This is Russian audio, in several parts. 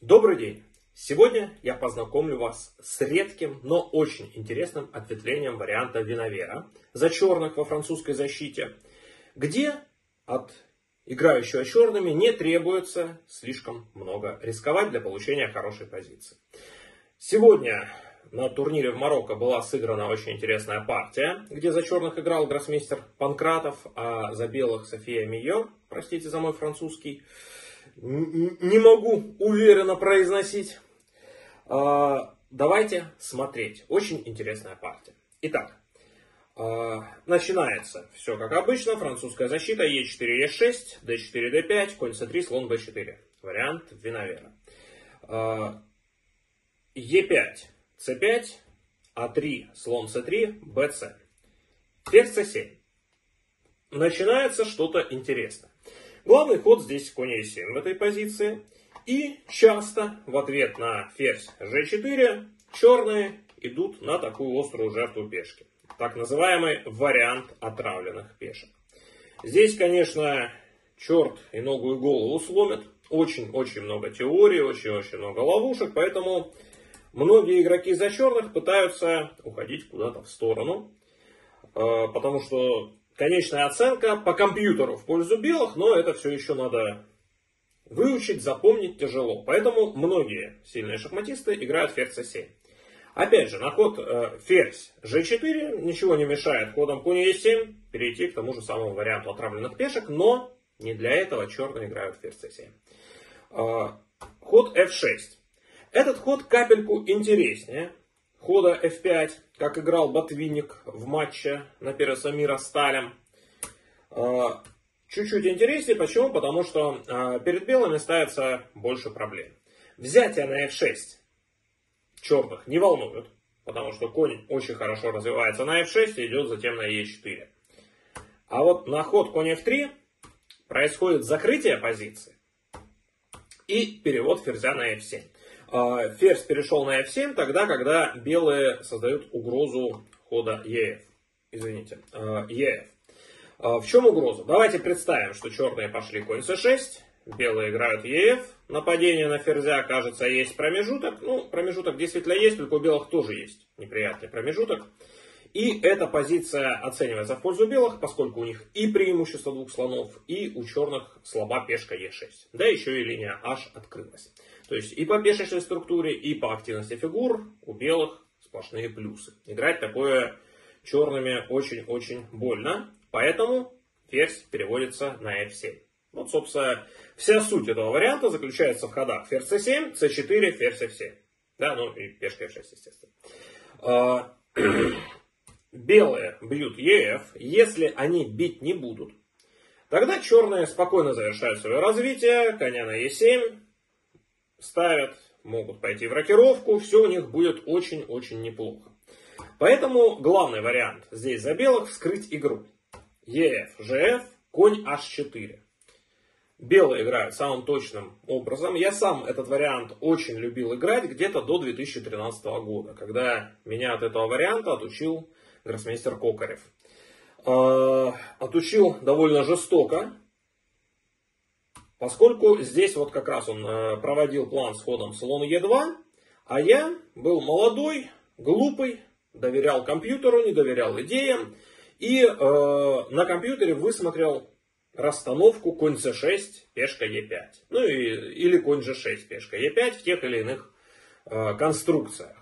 Добрый день! Сегодня я познакомлю вас с редким, но очень интересным ответвлением варианта Виновера за черных во французской защите, где от играющего черными не требуется слишком много рисковать для получения хорошей позиции. Сегодня на турнире в Марокко была сыграна очень интересная партия, где за черных играл гроссмейстер Панкратов, а за белых София Мио, простите за мой французский, не могу уверенно произносить. А, давайте смотреть. Очень интересная партия. Итак, а, начинается все как обычно. Французская защита Е4, Е6, Д4, Д5, конь С3, слон Б4. Вариант Виновера. Е5, С5, А3, слон С3, БС. Ферзь С7. Начинается что-то интересное. Главный ход здесь конь e7 в этой позиции. И часто в ответ на ферзь g4 черные идут на такую острую жертву пешки. Так называемый вариант отравленных пешек. Здесь, конечно, черт и ногу и голову сломят. Очень-очень много теорий, очень-очень много ловушек. Поэтому многие игроки за черных пытаются уходить куда-то в сторону. Э, потому что конечная оценка по компьютеру в пользу белых, но это все еще надо выучить, запомнить тяжело. Поэтому многие сильные шахматисты играют ферзь c7. Опять же, на ход э, ферзь g4 ничего не мешает ходом конь e7 перейти к тому же самому варианту отравленных пешек, но не для этого черные играют ферзь c7. Э, ход f6. Этот ход капельку интереснее, хода f5, как играл Ботвинник в матче на Пересамира Сталем. А, чуть-чуть интереснее. Почему? Потому что а, перед белыми ставится больше проблем. Взятие на f6 черных не волнует, потому что конь очень хорошо развивается на f6 и идет затем на e4. А вот на ход конь f3 происходит закрытие позиции и перевод ферзя на f7. А, ферзь перешел на f7 тогда, когда белые создают угрозу хода ef. Извините, ef. А, в чем угроза? Давайте представим, что черные пошли конь c6, белые играют ef, нападение на ферзя, кажется, есть промежуток. Ну, промежуток действительно есть, только у белых тоже есть неприятный промежуток. И эта позиция оценивается в пользу белых, поскольку у них и преимущество двух слонов, и у черных слаба пешка e6. Да, еще и линия h открылась. То есть и по пешечной структуре, и по активности фигур у белых сплошные плюсы. Играть такое черными очень-очень больно. Поэтому ферзь переводится на f7. Вот, собственно, вся суть этого варианта заключается в ходах ферзь c7, c4, ферзь f7. Да, ну и пешка f6, естественно. Белые бьют ef. Если они бить не будут, тогда черные спокойно завершают свое развитие. Коня на e7, ставят, могут пойти в рокировку, все у них будет очень-очень неплохо. Поэтому главный вариант здесь за белых вскрыть игру. ЕФ, ЖФ, конь H4. Белые играют самым точным образом. Я сам этот вариант очень любил играть где-то до 2013 года, когда меня от этого варианта отучил гроссмейстер Кокарев. Э, отучил довольно жестоко, Поскольку здесь вот как раз он э, проводил план с ходом слон Е2, а я был молодой, глупый, доверял компьютеру, не доверял идеям. И э, на компьютере высмотрел расстановку конь c6, пешка e5. Ну и, или конь g6, пешка e5 в тех или иных э, конструкциях.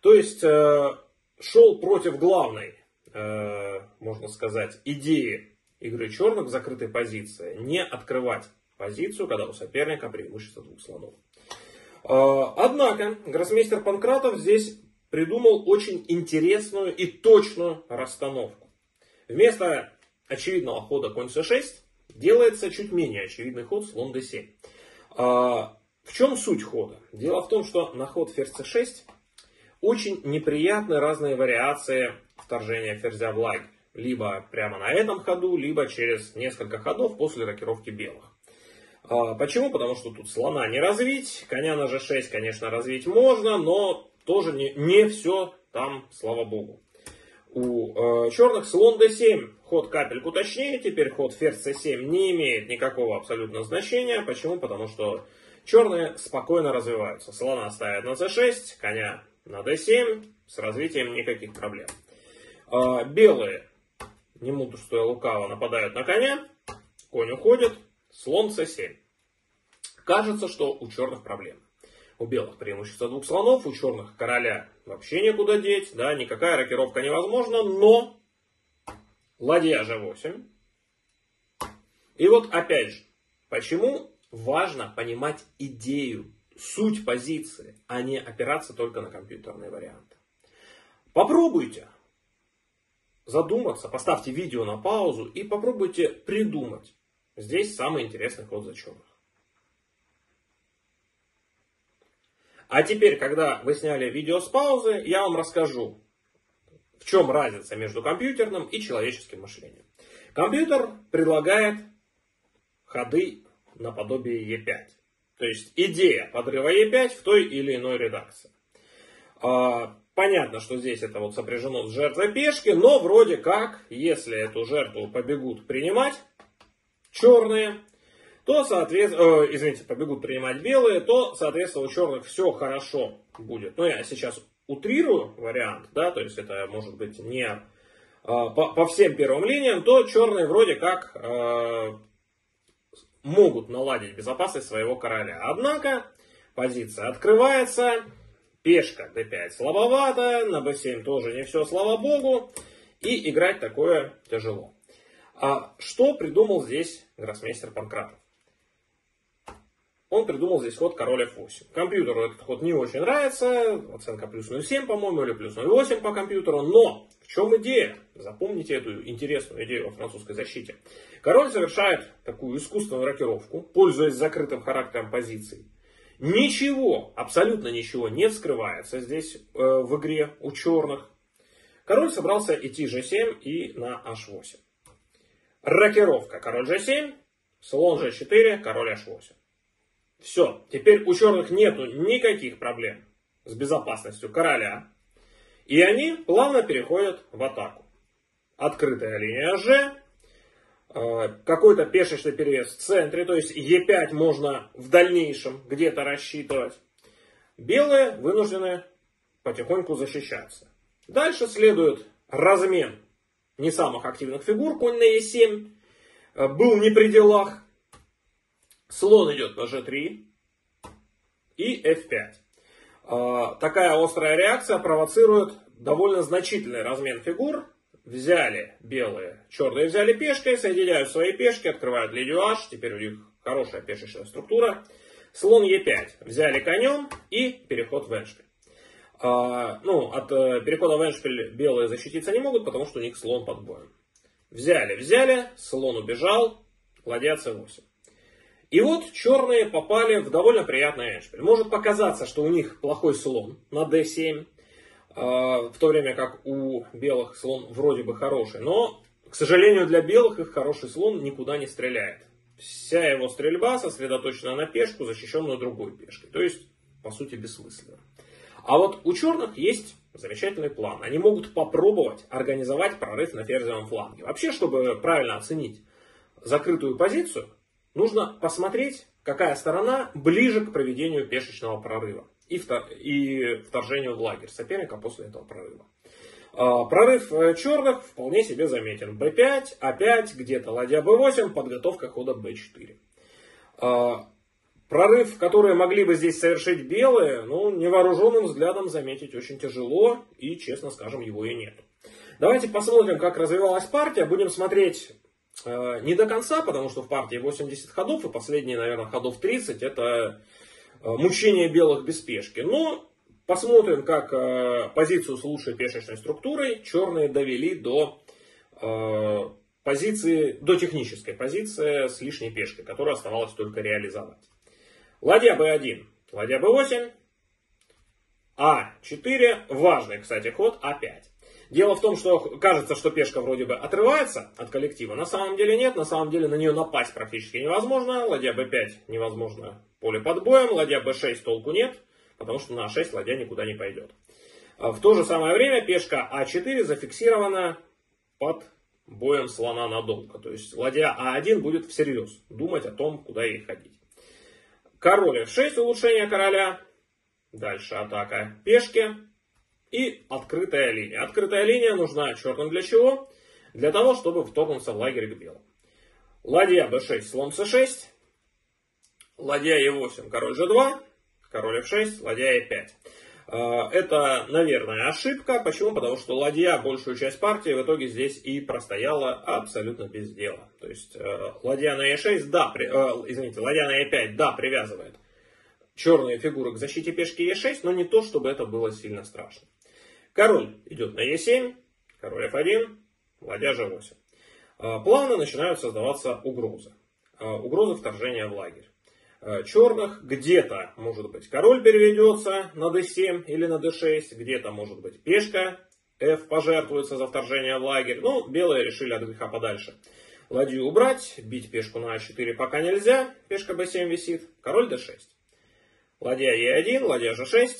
То есть э, шел против главной, э, можно сказать, идеи игры черных в закрытой позиции. Не открывать позицию, когда у соперника преимущество двух слонов. А, однако, гроссмейстер Панкратов здесь придумал очень интересную и точную расстановку. Вместо очевидного хода конь c6 делается чуть менее очевидный ход слон d7. А, в чем суть хода? Дело в том, что на ход ферзь c6 очень неприятны разные вариации вторжения ферзя в лагерь. Либо прямо на этом ходу, либо через несколько ходов после рокировки белых. А, почему? Потому что тут слона не развить, коня на g6, конечно, развить можно, но тоже не, не все там, слава богу. У э, черных слон d7, ход капельку точнее, теперь ход ферзь c7 не имеет никакого абсолютно значения. Почему? Потому что Черные спокойно развиваются. Слона ставят на c6, коня на d7, с развитием никаких проблем. А, белые, не мудрствуя лукаво, нападают на коня, конь уходит, слон c7. Кажется, что у черных проблемы. У белых преимущество двух слонов, у черных короля вообще некуда деть, да, никакая рокировка невозможна, но ладья g8. И вот опять же, почему важно понимать идею, суть позиции, а не опираться только на компьютерные варианты. Попробуйте задуматься, поставьте видео на паузу и попробуйте придумать. Здесь самый интересный ход за. А теперь, когда вы сняли видео с паузы, я вам расскажу, в чем разница между компьютерным и человеческим мышлением. Компьютер предлагает ходы наподобие E5. То есть идея подрыва E5 в той или иной редакции. А, понятно, что здесь это вот сопряжено с жертвой пешки, но вроде как, если эту жертву побегут принимать черные, то, соответственно, э, извините, побегут принимать белые, то, соответственно, у черных все хорошо будет. Ну, я сейчас утрирую вариант, да, то есть это может быть не э, по, по всем первым линиям, то черные вроде как э, могут наладить безопасность своего короля. Однако позиция открывается, пешка d5 слабовато, на b7 тоже не все, слава богу, и играть такое тяжело. А что придумал здесь гроссмейстер Панкратов? Он придумал здесь ход король f8. Компьютеру этот ход не очень нравится, оценка плюс 0,7, по-моему, или плюс 0,8 по компьютеру, но в чем идея? Запомните эту интересную идею во французской защите. Король совершает такую искусственную рокировку, пользуясь закрытым характером позиции. Ничего, абсолютно ничего не вскрывается здесь э, в игре у черных. Король собрался идти g7 и на h8. Рокировка король g7, слон g4, король h8. Все, теперь у черных нету никаких проблем с безопасностью короля. И они плавно переходят в атаку. Открытая линия G, э, какой-то пешечный перевес в центре, то есть Е5 можно в дальнейшем где-то рассчитывать. Белые вынуждены потихоньку защищаться. Дальше следует размен не самых активных фигур, конь на Е7, э, был не при делах, Слон идет на g3 и f5. А, такая острая реакция провоцирует довольно значительный размен фигур. Взяли белые, черные взяли пешкой, соединяют свои пешки, открывают линию h, теперь у них хорошая пешечная структура. Слон e5 взяли конем и переход в эншпиль. А, ну, от э, перехода в эншпиль белые защититься не могут, потому что у них слон под боем. Взяли, взяли, слон убежал, ладья c8. И вот черные попали в довольно приятный эшпиль. Может показаться, что у них плохой слон на d7, а, в то время как у белых слон вроде бы хороший. Но, к сожалению, для белых их хороший слон никуда не стреляет. Вся его стрельба сосредоточена на пешку, защищенную другой пешкой. То есть, по сути, бессмысленно. А вот у черных есть замечательный план. Они могут попробовать организовать прорыв на ферзевом фланге. Вообще, чтобы правильно оценить закрытую позицию, нужно посмотреть, какая сторона ближе к проведению пешечного прорыва и, вторжению в лагерь соперника после этого прорыва. А, прорыв э, черных вполне себе заметен. b5, a5, где-то ладья b8, подготовка хода b4. А, прорыв, который могли бы здесь совершить белые, ну, невооруженным взглядом заметить очень тяжело, и, честно скажем, его и нет. Давайте посмотрим, как развивалась партия. Будем смотреть не до конца, потому что в партии 80 ходов, и последние, наверное, ходов 30 это э, мучение белых без пешки. Но посмотрим, как э, позицию с лучшей пешечной структурой черные довели до позиции, до технической позиции с лишней пешкой, которую оставалось только реализовать. Ладья b1, ладья b8, а4, важный, кстати, ход а5. Дело в том, что кажется, что пешка вроде бы отрывается от коллектива. На самом деле нет. На самом деле на нее напасть практически невозможно. Ладья b5 невозможно поле под боем. Ладья b6 толку нет, потому что на a6 ладья никуда не пойдет. А в то же самое время пешка а4 зафиксирована под боем слона надолго. То есть ладья а1 будет всерьез думать о том, куда ей ходить. король f6, улучшение короля. Дальше атака пешки. И открытая линия. Открытая линия нужна черным для чего? Для того, чтобы вторгнуться в лагерь к белым. Ладья b6, слон c6. Ладья e8, король g2. Король f6, ладья e5. А, это, наверное, ошибка. Почему? Потому что ладья большую часть партии в итоге здесь и простояла абсолютно без дела. То есть э, ладья на e6, да, при, э, извините, ладья на e5, да, привязывает черные фигуры к защите пешки e6, но не то, чтобы это было сильно страшно. Король идет на e7, король f1, ладья g8. А, плавно начинают создаваться угрозы. А, угрозы вторжения в лагерь. Э, черных. Где-то, может быть, король переведется на d7 или на d6. Где-то, может быть, пешка f пожертвуется за вторжение в лагерь. Ну, белые решили от греха подальше. Ладью убрать, бить пешку на а4 пока нельзя. Пешка b7 висит. Король d6. Ладья e1, ладья g6.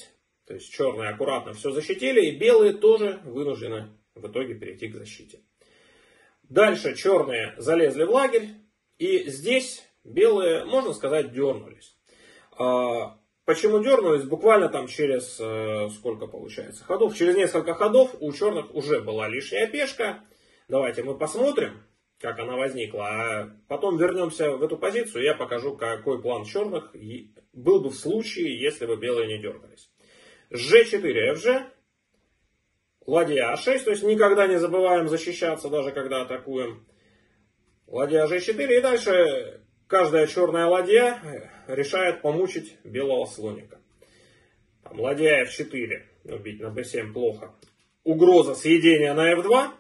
То есть черные аккуратно все защитили. И белые тоже вынуждены в итоге перейти к защите. Дальше черные залезли в лагерь. И здесь белые, можно сказать, дернулись. А, почему дернулись? Буквально там через, э, сколько получается, ходов? Через несколько ходов у черных уже была лишняя пешка. Давайте мы посмотрим, как она возникла. А потом вернемся в эту позицию, я покажу, какой план черных был бы в случае, если бы белые не дергались. G4, FG, ладья А6, то есть никогда не забываем защищаться, даже когда атакуем. Ладья G4 и дальше Каждая черная ладья решает помучить белого слоника. Там, ладья f4, убить на b7 плохо. Угроза съедения на f2.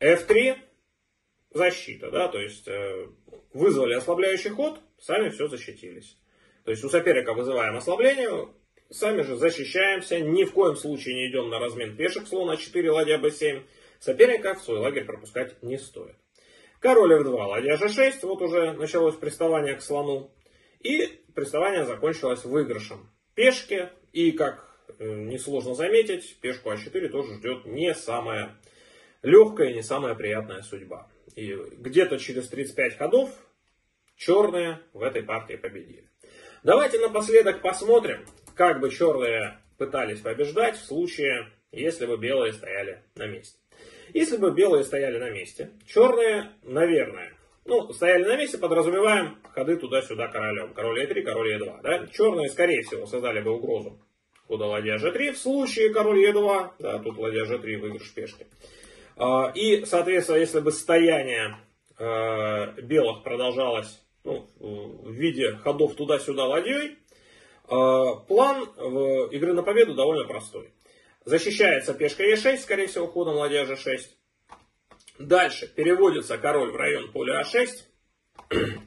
f3, защита, да, то есть э, вызвали ослабляющий ход, сами все защитились. То есть у соперника вызываем ослабление, сами же защищаемся, ни в коем случае не идем на размен пешек слона 4, ладья b7. Соперника в свой лагерь пропускать не стоит. Король f2, ладья g6, вот уже началось приставание к слону. И приставание закончилось выигрышем пешки. И, как э, несложно заметить, пешку а4 тоже ждет не самая легкая, не самая приятная судьба. И где-то через 35 ходов черные в этой партии победили. Давайте напоследок посмотрим, как бы черные пытались побеждать в случае, если бы белые стояли на месте. Если бы белые стояли на месте, черные, наверное, ну, стояли на месте, подразумеваем ходы туда-сюда королем. Король e3, король e2. Да? Черные, скорее всего, создали бы угрозу хода ладья g3 в случае король e2. Да, тут ладья g3 выигрыш пешки. А, и, соответственно, если бы стояние э, белых продолжалось ну, в виде ходов туда-сюда ладьей, план игры на победу довольно простой. Защищается пешка e6, скорее всего, ходом ладья g6. Дальше переводится король в район поля а6.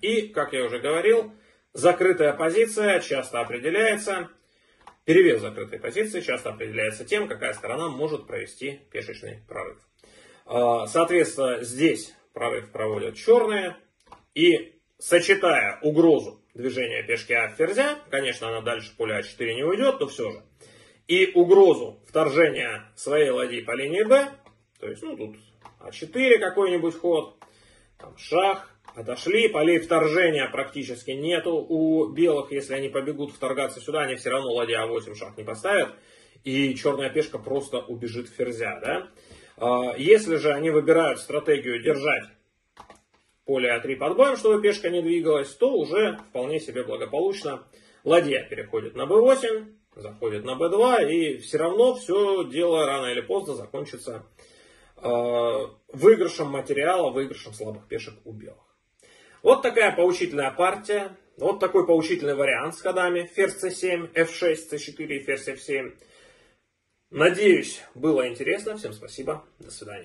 И, как я уже говорил, закрытая позиция часто определяется, перевес закрытой позиции часто определяется тем, какая сторона может провести пешечный прорыв. А, соответственно, здесь прорыв проводят черные. И сочетая угрозу движения пешки А ферзя, конечно, она дальше поля А4 не уйдет, но все же, и угрозу вторжения своей ладьи по линии Б, то есть, ну, тут А4 какой-нибудь ход, там шах, отошли, полей вторжения практически нету у белых, если они побегут вторгаться сюда, они все равно ладья А8 шах не поставят, и черная пешка просто убежит ферзя, да. А, если же они выбирают стратегию держать поле А3 под боем, чтобы пешка не двигалась, то уже вполне себе благополучно ладья переходит на b8, заходит на b2, и все равно все дело рано или поздно закончится э, выигрышем материала, выигрышем слабых пешек у белых. Вот такая поучительная партия. Вот такой поучительный вариант с ходами. Ферзь c7, f6, c4 и ферзь f7. Надеюсь, было интересно. Всем спасибо. До свидания.